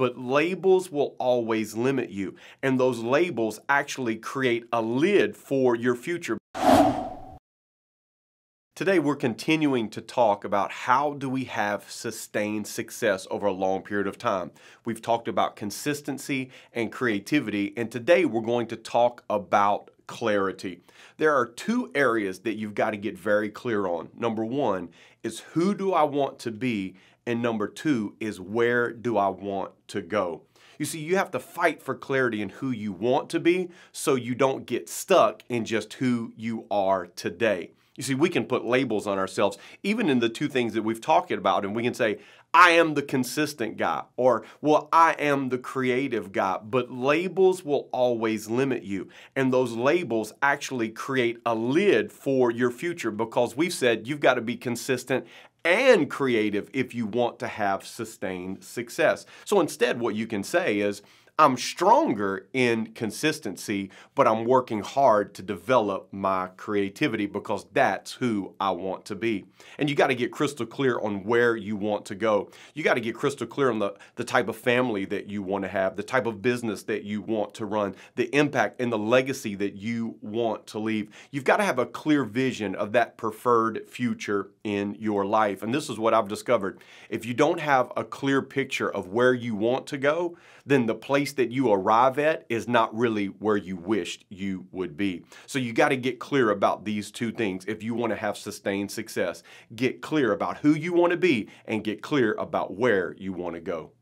but labels will always limit you. And those labels actually create a lid for your future. Today we're continuing to talk about how do we have sustained success over a long period of time. We've talked about consistency and creativity and today we're going to talk about clarity. There are two areas that you've got to get very clear on. Number 1 is who do I want to be and number 2 is where do I want to go. You see, you have to fight for clarity in who you want to be so you don't get stuck in just who you are today. You see, we can put labels on ourselves, even in the two things that we've talked about, and we can say, I am the consistent guy, or, well, I am the creative guy. But labels will always limit you. And those labels actually create a lid for your future because we've said you've got to be consistent and creative if you want to have sustained success. So instead, what you can say is, I'm stronger in consistency, but I'm working hard to develop my creativity because that's who I want to be. And you got to get crystal clear on where you want to go. You got to get crystal clear on the, the type of family that you want to have, the type of business that you want to run, the impact and the legacy that you want to leave. You've got to have a clear vision of that preferred future in your life. And this is what I've discovered. If you don't have a clear picture of where you want to go, then the place that you arrive at is not really where you wished you would be. So you got to get clear about these two things if you want to have sustained success. Get clear about who you want to be and get clear about where you want to go.